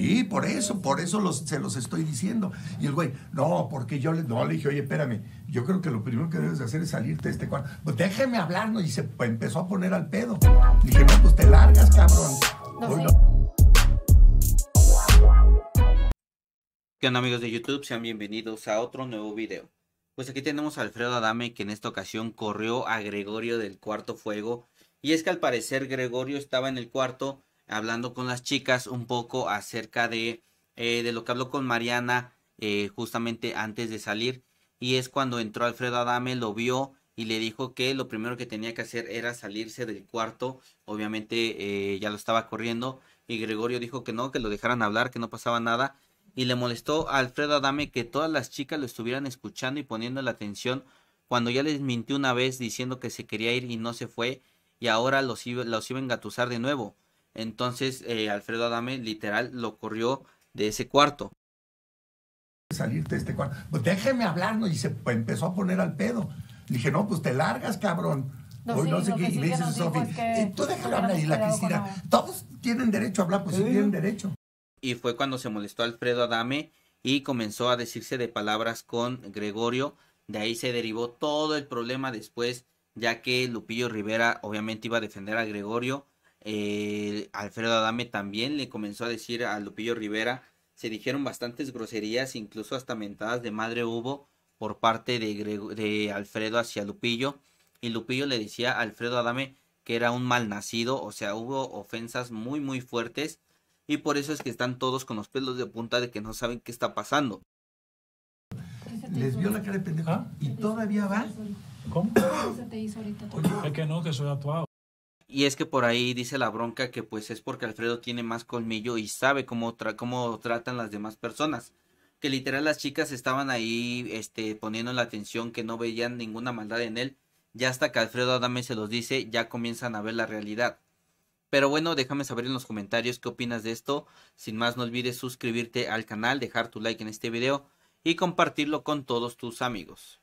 Sí, por eso, por eso los, se los estoy diciendo. Y el güey, no, porque yo le, no, le dije, oye, espérame, yo creo que lo primero que debes de hacer es salirte de este cuarto. Pues déjeme hablar, ¿no? Y se pues, empezó a poner al pedo. dije, no, pues te largas, cabrón. ¿Qué onda amigos de YouTube? Sean bienvenidos a otro nuevo video. Pues aquí tenemos a Alfredo Adame que en esta ocasión corrió a Gregorio del cuarto fuego. Y es que al parecer Gregorio estaba en el cuarto hablando con las chicas un poco acerca de, eh, de lo que habló con Mariana eh, justamente antes de salir. Y es cuando entró Alfredo Adame, lo vio y le dijo que lo primero que tenía que hacer era salirse del cuarto. Obviamente eh, ya lo estaba corriendo. Y Gregorio dijo que no, que lo dejaran hablar, que no pasaba nada. Y le molestó a Alfredo Adame que todas las chicas lo estuvieran escuchando y poniendo la atención cuando ya les mintió una vez diciendo que se quería ir y no se fue. Y ahora los iba, los iba a engatusar de nuevo. Entonces eh, Alfredo Adame literal lo corrió de ese cuarto. Salirte de este cuarto. Pues déjeme hablar, ¿no? Y se pues, empezó a poner al pedo. Le dije, no, pues te largas, cabrón. Hoy no sé qué. Y le dices Sofi, eh, tú déjalo hablar. Y la Cristina, todos tienen derecho a hablar, pues sí tienen derecho. Y fue cuando se molestó Alfredo Adame y comenzó a decirse de palabras con Gregorio. De ahí se derivó todo el problema después, ya que Lupillo Rivera obviamente iba a defender a Gregorio eh, Alfredo Adame también le comenzó a decir a Lupillo Rivera, se dijeron bastantes groserías, incluso hasta mentadas de madre hubo por parte de, de Alfredo hacia Lupillo. Y Lupillo le decía a Alfredo Adame que era un mal nacido, o sea, hubo ofensas muy muy fuertes y por eso es que están todos con los pelos de punta de que no saben qué está pasando. Les vio la cara de pendejo ¿Ah? y todavía va. ¿Cómo? se te hizo ahorita? Es que no, que soy actuado. Y es que por ahí dice la bronca que pues es porque Alfredo tiene más colmillo y sabe cómo, cómo tratan las demás personas. Que literal las chicas estaban ahí este, poniendo la atención que no veían ninguna maldad en él. Ya hasta que Alfredo Adame se los dice, ya comienzan a ver la realidad. Pero bueno, déjame saber en los comentarios qué opinas de esto. Sin más, no olvides suscribirte al canal, dejar tu like en este video y compartirlo con todos tus amigos.